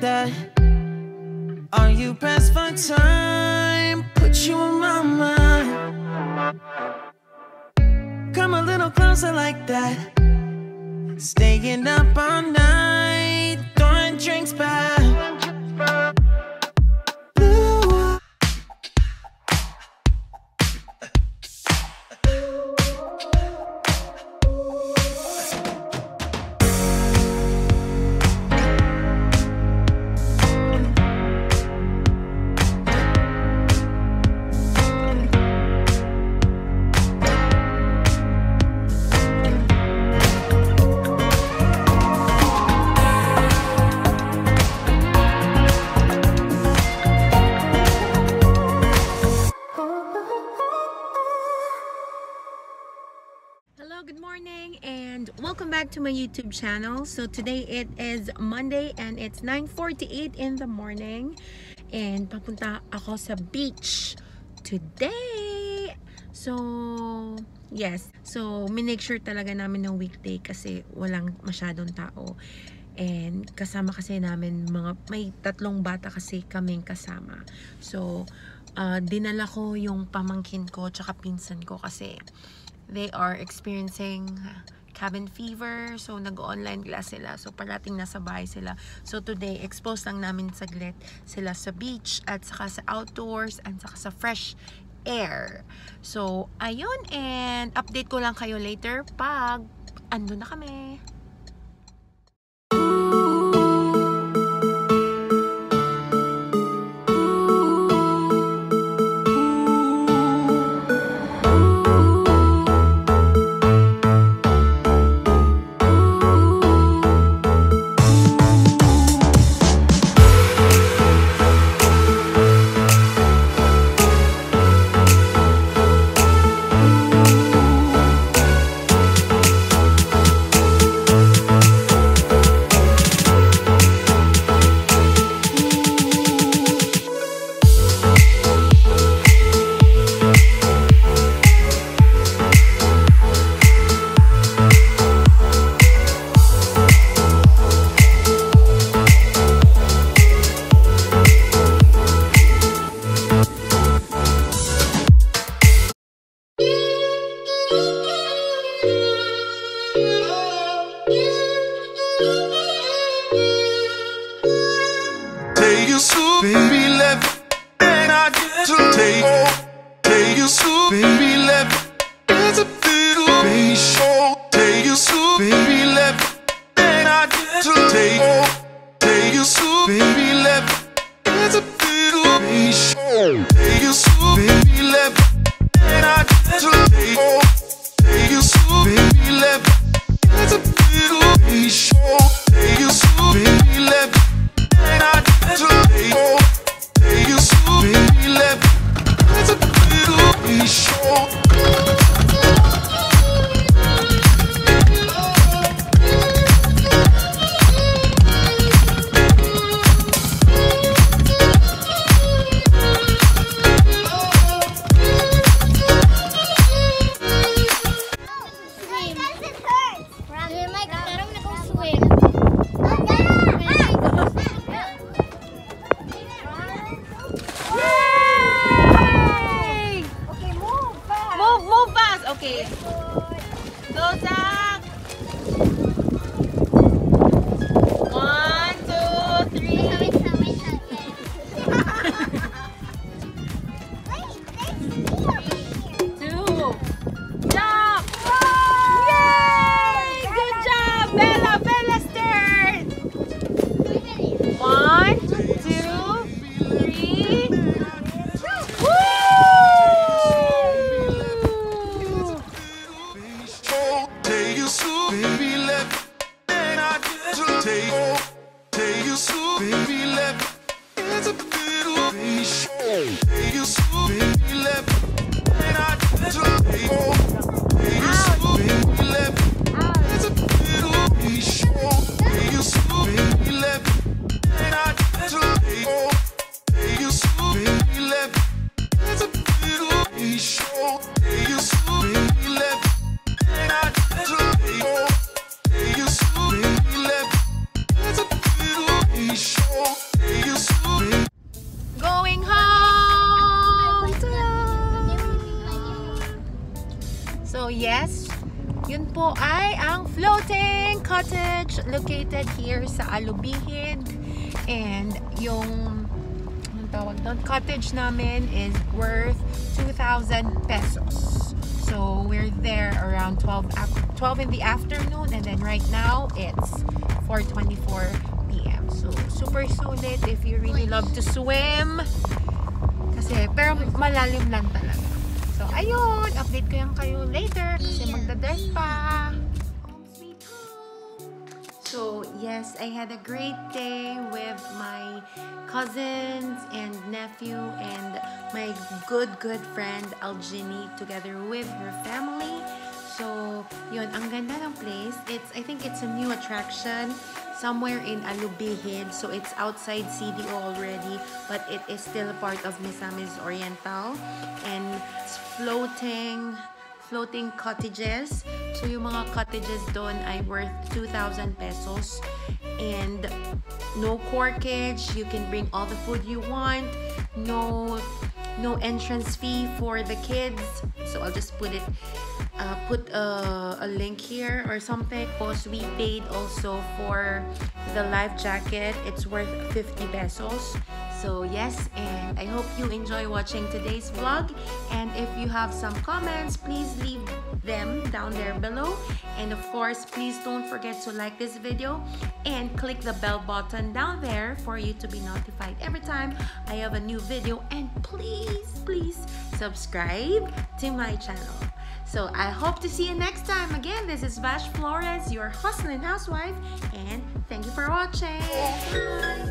that? Are you pressed for time? Put you in my mind. Come a little closer like that. Staying up all night, throwing drinks back. Welcome back to my YouTube channel. So today it is Monday and it's 9.48 in the morning. And papunta ako sa beach today. So, yes. So, minake sure talaga namin ng weekday kasi walang masyadong tao. And kasama kasi namin mga, may tatlong bata kasi kaming kasama. So, uh, dinala ko yung pamangkin ko tsaka pinsan ko kasi they are experiencing cabin fever. So, nag-online class sila. So, parating nasa bahay sila. So, today, expose lang namin saglit sila sa beach at saka sa outdoors at saka sa fresh air. So, ayun. And update ko lang kayo later pag ando na kami. Baby left It's a little show Take you so baby left and I get to take Take you so baby left It's a little show Take you so baby left and I get to take Take you so baby left It's a little show Take you so baby left and I get to take Take you so baby baby show Baby, let me into the little So yes, yun po ay ang floating cottage located here sa Alubihid. And yung tawag doon? Cottage namin is worth 2,000 pesos. So we're there around 12, af- 12 in the afternoon and then right now it's 4.24 p.m. So super sulit if you really love to swim. Kasi, pero malalim lang talaga. So, ayun, update ko yan kayo later kasi magdadress pa. So, yes, I had a great day with my cousins and nephew and my good, good friend Aljini together with her family. So, yun, ang ganda ng place. It's, I think it's a new attraction somewhere in Alubijid. So, it's outside CDO already, but it is still a part of Misamis Oriental. And floating, floating cottages. So, yung mga cottages doon ay worth 2,000 pesos. And no corkage. You can bring all the food you want. No no entrance fee for the kids. So I'll just put it uh, put a, a link here or something. Because we paid also for the life jacket. It's worth 50 pesos. So yes, and I hope you enjoy watching today's vlog. And if you have some comments, please leave them down there below. And of course, please don't forget to like this video and click the bell button down there for you to be notified every time I have a new video. And please, please subscribe to my channel. So I hope to see you next time. Again, this is Vash Flores, your hustling housewife, and thank you for watching. Bye.